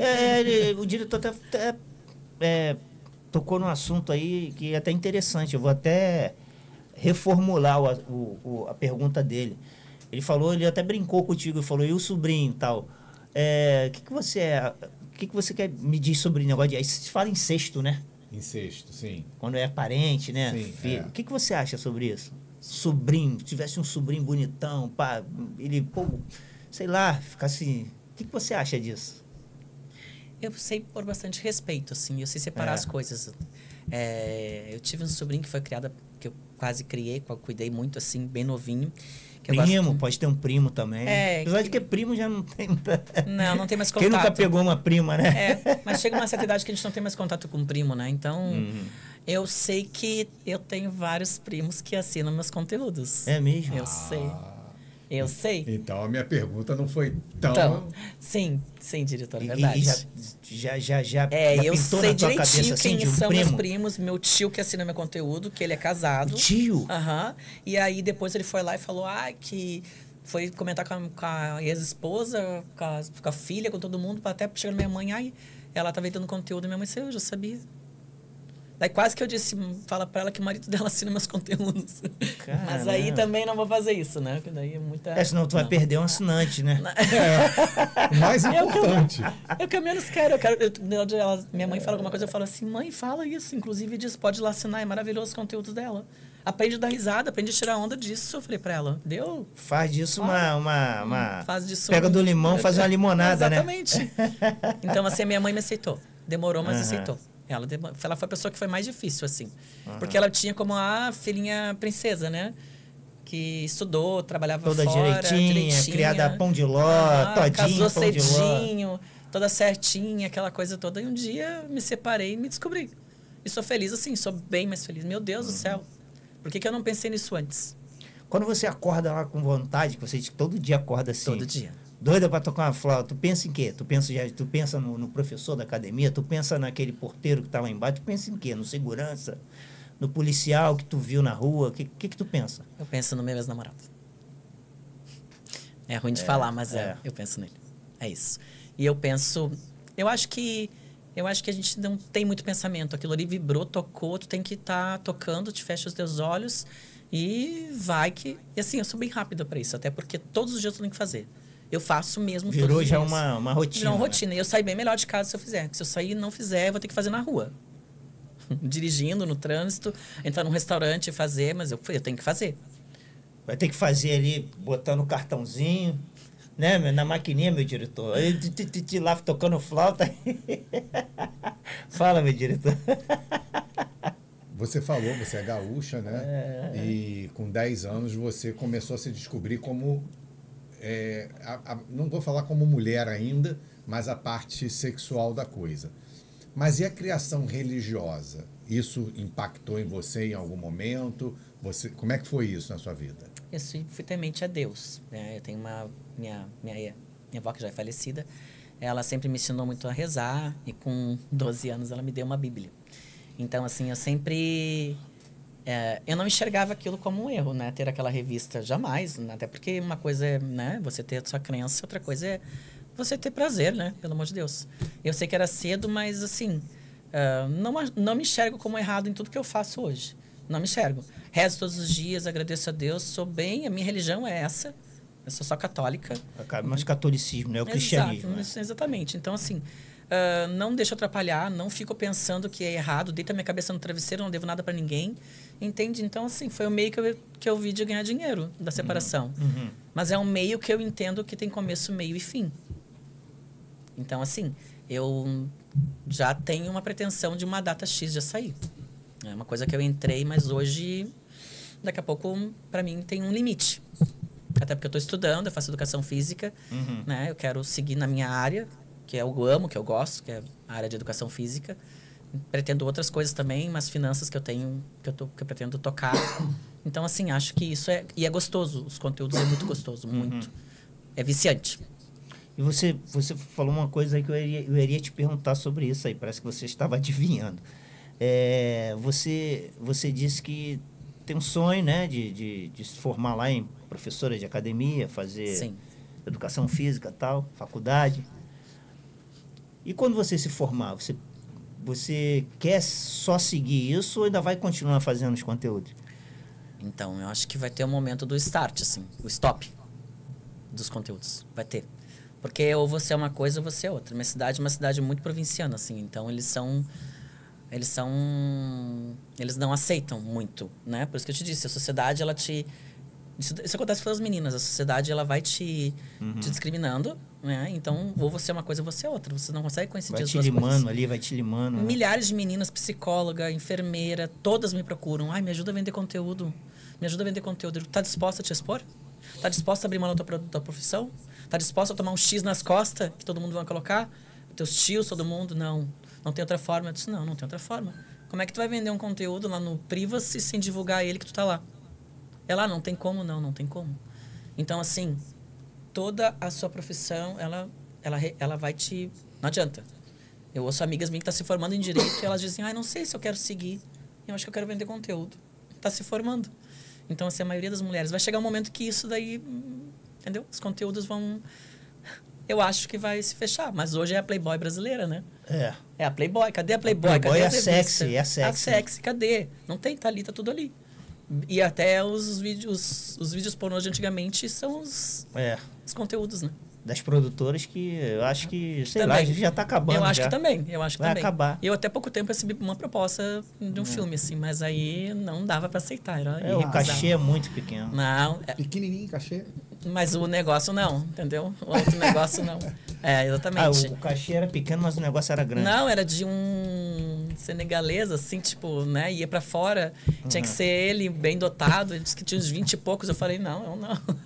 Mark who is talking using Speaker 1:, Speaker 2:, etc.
Speaker 1: É, ele- o diretor até, até, é, tocou num assunto aí que é até interessante. Eu vou até reformular o, o- o- a pergunta dele. Ele falou, ele até brincou contigo, ele falou, e o sobrinho e tal. É, O que, que você é? O que, que você quer me diz sobre o negócio de. Aí se fala em sexto, né?
Speaker 2: Incesto, sim.
Speaker 1: Quando é parente, né?
Speaker 2: Sim,
Speaker 1: Filho.
Speaker 2: é.
Speaker 1: O que, que você acha sobre isso? Sobrinho, se tivesse um sobrinho bonitão, pá, ele, pô, sei lá, ficasse. O que, que você acha disso?
Speaker 3: Eu sei por bastante respeito, assim. Eu sei separar
Speaker 1: É.
Speaker 3: as coisas. É, eu tive um sobrinho que foi criado, que eu quase criei, que eu cuidei muito, assim, bem novinho. Eu gosto-
Speaker 1: primo, pode ter um primo também.
Speaker 3: É,
Speaker 1: Apesar
Speaker 3: que-
Speaker 1: de que primo já não tem muita.
Speaker 3: Não, não tem mais
Speaker 1: Quem
Speaker 3: contato.
Speaker 1: nunca pegou uma prima, né?
Speaker 3: É, mas chega uma certa idade que a gente não tem mais contato com o primo, né? Então,
Speaker 1: Uhum.
Speaker 3: eu sei que eu tenho vários primos que assinam meus conteúdos.
Speaker 1: É mesmo?
Speaker 3: Eu sei. Eu sei.
Speaker 2: Então a minha pergunta não foi tão.
Speaker 3: Então, sim, sim, diretor, é verdade.
Speaker 1: E, já, já, já, já,
Speaker 3: É,
Speaker 1: já
Speaker 3: eu sei direitinho
Speaker 1: cabeça assim
Speaker 3: quem
Speaker 1: um
Speaker 3: são
Speaker 1: primo?
Speaker 3: meus primos. Meu tio que assina meu conteúdo, que ele é casado.
Speaker 1: O tio?
Speaker 3: Aham. E aí depois ele foi lá e falou, ah, que foi comentar com a, com a ex-esposa, com a, com a filha, com todo mundo, até chegar na minha mãe, ai, ela tá dando conteúdo, minha mãe disse, eu já sabia. Daí quase que eu disse, fala pra ela que o marido dela assina meus conteúdos. Mas aí
Speaker 1: Caramba.
Speaker 3: também não vou fazer isso, né? Porque daí é muita...
Speaker 1: É, senão tu vai
Speaker 3: não.
Speaker 1: perder um assinante, né?
Speaker 2: O mais
Speaker 3: É o que eu-
Speaker 2: importante.
Speaker 3: É o que eu menos quero. Eu quero eu- ela- minha mãe fala alguma coisa, eu falo assim, mãe, fala isso. Inclusive diz, pode ir lá assinar, é maravilhoso os conteúdos dela. Aprende a dar risada, aprende a tirar onda disso. Eu falei pra ela, deu?
Speaker 1: Faz disso uma. uma, uma-
Speaker 3: Faz disso
Speaker 1: Pega
Speaker 3: um-
Speaker 1: do limão, faz uma limonada, né?
Speaker 3: Exatamente. Então, assim, a minha mãe me aceitou. Demorou, mas aceitou. Ela, ela foi a pessoa que foi mais difícil, assim. Porque ela tinha como a filhinha princesa, né? Que estudou, trabalhava
Speaker 1: Toda
Speaker 3: fora,
Speaker 1: direitinha, criada a pão de ló,
Speaker 3: Aham,
Speaker 1: todinho,
Speaker 3: Casou cedinho, toda certinha, aquela coisa toda. E um dia me separei e me descobri. E sou feliz, assim, sou bem mais feliz. Meu Deus
Speaker 1: Uhum.
Speaker 3: do céu. Por que, que eu não pensei nisso antes?
Speaker 1: Quando você acorda lá com vontade, que você diz que todo dia acorda assim.
Speaker 3: Todo dia.
Speaker 1: Doida pra tocar uma flauta, tu pensa em quê? Tu pensa, já, tu pensa no, no professor da academia, tu pensa naquele porteiro que tá lá embaixo, tu pensa em quê? No segurança? No policial que tu viu na rua? O que, que que tu pensa?
Speaker 3: Eu penso no meu ex-namorado. É ruim de falar, mas é.
Speaker 1: é.
Speaker 3: eu penso nele. É isso. E eu penso, eu acho que eu acho que a gente não tem muito pensamento. Aquilo ali vibrou, tocou, tu tem que estar tocando, te fecha os teus olhos e vai que. E assim, eu sou bem rápida para isso, até porque todos os dias eu tenho que fazer. Eu faço mesmo
Speaker 1: Virou
Speaker 3: todos os
Speaker 1: já
Speaker 3: dias.
Speaker 1: uma, uma rotina.
Speaker 3: Virou uma
Speaker 1: né?
Speaker 3: rotina. E eu saio bem melhor de casa se eu fizer. Se eu sair e não fizer, eu vou ter que fazer na rua. Dirigindo no trânsito, entrar num restaurante e fazer, mas eu, eu tenho que fazer.
Speaker 1: Vai ter que fazer ali, botando o cartãozinho, né? Na maquininha, meu diretor. Ti, lá tocando flauta. Fala, meu diretor.
Speaker 2: Você falou, você é gaúcha, né?
Speaker 1: É.
Speaker 2: E com 10 anos você começou a se descobrir como. É, a- a- não vou falar como mulher ainda, mas a parte sexual da coisa. Mas e a criação religiosa? Isso impactou em você em algum momento? Você, como é que foi isso na sua vida?
Speaker 3: Eu fui, fui temente a Deus. Né? Eu tenho uma. Minha, minha, minha avó, que já é falecida, ela sempre me ensinou muito a rezar, e com 12 anos ela me deu uma Bíblia. Então, assim, eu sempre. É, eu não enxergava aquilo como um erro, né? Ter aquela revista, jamais. né? Até porque uma coisa é, né? Você ter a sua crença, outra coisa é você ter prazer, né? Pelo amor de Deus. Eu sei que era cedo, mas, assim, ah, não, não me enxergo como errado em tudo que eu faço hoje. Não me enxergo. Rezo todos os dias, agradeço a Deus, sou bem, a minha religião é essa. Eu sou só católica.
Speaker 1: Acaba mais catolicismo, né? O cristianismo.
Speaker 3: Exato,
Speaker 1: né?
Speaker 3: exatamente. Então, assim, ah, não deixa eu atrapalhar, não fico pensando que é errado, deita minha cabeça no travesseiro, não devo nada para ninguém. Entende? Então, assim, foi o meio que eu, que eu vi de ganhar dinheiro da separação.
Speaker 1: Uhum.
Speaker 3: Mas é um meio que eu entendo que tem começo, meio e fim. Então, assim, eu já tenho uma pretensão de uma data X de sair. É uma coisa que eu entrei, mas hoje, daqui a pouco, para mim, tem um limite. Até porque eu estou estudando, eu faço educação física,
Speaker 1: Uhum.
Speaker 3: né? Eu quero seguir na minha área, que é eu amo, que eu gosto, que é a área de educação física. Pretendo outras coisas também, mas finanças que eu tenho, que eu, tô, que eu pretendo tocar. Então, assim, acho que isso é... E é gostoso, os conteúdos é muito gostoso, muito. É viciante.
Speaker 1: E você, você falou uma coisa aí que eu iria, eu iria te perguntar sobre isso aí. Parece que você estava adivinhando. É, você, você disse que tem um sonho, né, de, de, de se formar lá em professora de academia, fazer
Speaker 3: Sim.
Speaker 1: educação física tal, faculdade. E quando você se formar, você, você quer só seguir isso ou ainda vai continuar fazendo os conteúdos?
Speaker 3: Então, eu acho que vai ter o um momento do start, assim, o stop dos conteúdos. Vai ter. Porque ou você é uma coisa ou você é outra. Minha cidade é uma cidade muito provinciana, assim. Então, eles são... Eles são... Eles não aceitam muito, né? Por isso que eu te disse, a sociedade, ela te... Isso, isso acontece com as meninas. A sociedade, ela vai te, uhum. te discriminando, né? Então, ou você é uma coisa ou você é outra. Você não consegue coincidir
Speaker 1: vai
Speaker 3: as
Speaker 1: duas
Speaker 3: coisas.
Speaker 1: Vai te limando ali, vai te limando. Né?
Speaker 3: Milhares de meninas, psicóloga, enfermeira, todas me procuram. Ai, me ajuda a vender conteúdo. Me ajuda a vender conteúdo. Tá disposta a te expor? Tá disposta a abrir mão da tua, da profissão? Tá disposta a tomar um X nas costas que todo mundo vai colocar? Teus tios, todo mundo? Não. Não tem outra forma. Eu disse, não, não tem outra forma. Como é que tu vai vender um conteúdo lá no Privacy sem divulgar ele que tu tá lá? É lá, não tem como, não, não tem como. Então, assim, toda a sua profissão, ela, ela, ela vai te... Não adianta. Eu ouço amigas minhas que estão tá se formando em Direito e elas dizem, ah, não sei se eu quero seguir. Eu acho que eu quero vender conteúdo. Está se formando. Então, assim, a maioria das mulheres. Vai chegar um momento que isso daí Entendeu? Os conteúdos vão. Eu acho que vai se fechar. Mas hoje é a Playboy brasileira, né?
Speaker 1: É.
Speaker 3: É a Playboy. Cadê a Playboy?
Speaker 1: A Playboy
Speaker 3: cadê
Speaker 1: é a sexy, é a sexy.
Speaker 3: A sexy, cadê? Não tem, tá ali, tá tudo ali. E até os vídeos, os vídeos pornôs de antigamente são os,
Speaker 1: é.
Speaker 3: os conteúdos, né?
Speaker 1: Das produtoras que eu acho que, sei também. lá, já está acabando.
Speaker 3: Eu acho
Speaker 1: já.
Speaker 3: que também, eu acho que
Speaker 1: Vai
Speaker 3: também.
Speaker 1: acabar.
Speaker 3: Eu até pouco tempo recebi uma proposta de um é. filme, assim, mas aí não dava para aceitar. Era
Speaker 1: é, o cachê é muito pequeno.
Speaker 3: Não.
Speaker 2: É... Pequenininho cachê.
Speaker 3: Mas o negócio não, entendeu? O outro negócio não. É, exatamente.
Speaker 1: Ah, o, cachê era pequeno, mas o negócio era grande.
Speaker 3: Não, era de um senegalês, assim, tipo, né? Ia para fora. Uhum. Tinha que ser ele bem dotado. Ele disse que tinha uns 20 e poucos. Eu falei, não, eu não.